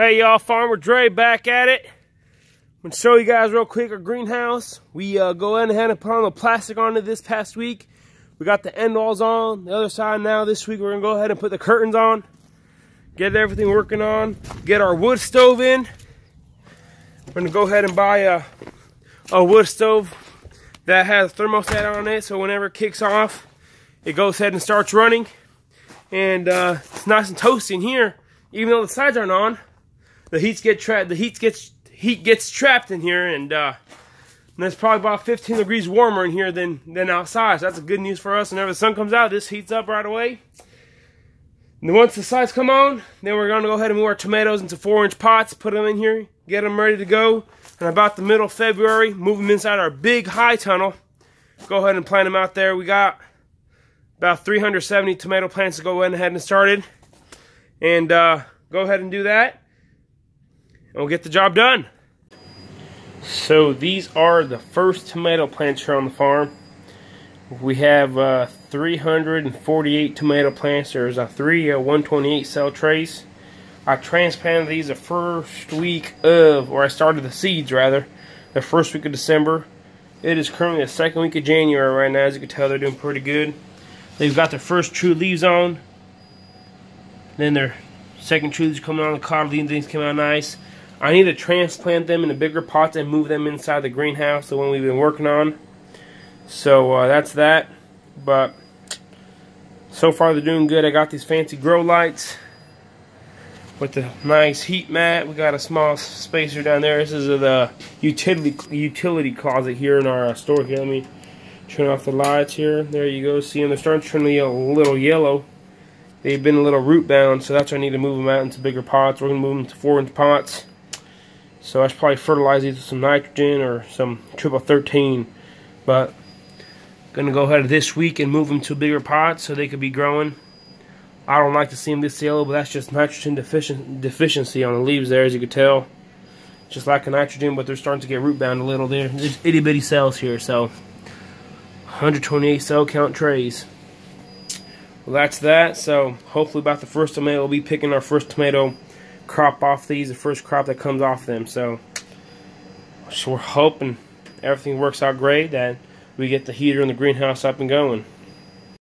Hey y'all, Farmer Dre back at it. I'm gonna show you guys real quick our greenhouse. We uh, go ahead and put on the plastic on it this past week. We got the end walls on. The other side now this week we're gonna go ahead and put the curtains on. Get everything working on. Get our wood stove in. We're gonna go ahead and buy a, a wood stove that has a thermostat on it so whenever it kicks off, it goes ahead and starts running. And uh, it's nice and toasty in here, even though the sides aren't on the heat get trapped. The heat gets heat gets trapped in here, and, uh, and it's probably about 15 degrees warmer in here than than outside. So that's a good news for us. Whenever the sun comes out, this heats up right away. And once the sides come on, then we're going to go ahead and move our tomatoes into four-inch pots, put them in here, get them ready to go. And about the middle of February, move them inside our big high tunnel. Go ahead and plant them out there. We got about 370 tomato plants to go ahead and started. And uh, go ahead and do that we'll get the job done. So these are the first tomato plants here on the farm. We have uh, 348 tomato plants. There's a three uh, 128 cell trays. I transplanted these the first week of, or I started the seeds rather, the first week of December. It is currently the second week of January right now. As you can tell, they're doing pretty good. They've got their first true leaves on. Then their second true leaves coming on. The cotyledon things came out nice. I need to transplant them in the bigger pots and move them inside the greenhouse, the one we've been working on. So uh, that's that. But so far they're doing good. I got these fancy grow lights with the nice heat mat. We got a small spacer down there. This is the utility utility closet here in our uh, store here. Let me turn off the lights here. There you go. See them? They're starting to turn a little yellow. They've been a little root bound, so that's why I need to move them out into bigger pots. We're going to move them to 4 inch pots. So I should probably fertilize these with some nitrogen or some triple 13. But gonna go ahead this week and move them to bigger pots so they could be growing. I don't like to see them this yellow, but that's just nitrogen deficient deficiency on the leaves there, as you can tell. Just lack of nitrogen, but they're starting to get root bound a little there. There's itty bitty cells here, so 128 cell count trays. Well, that's that. So hopefully, about the first tomato, we'll be picking our first tomato crop off these, the first crop that comes off them. So, so we're hoping everything works out great, that we get the heater in the greenhouse up and going.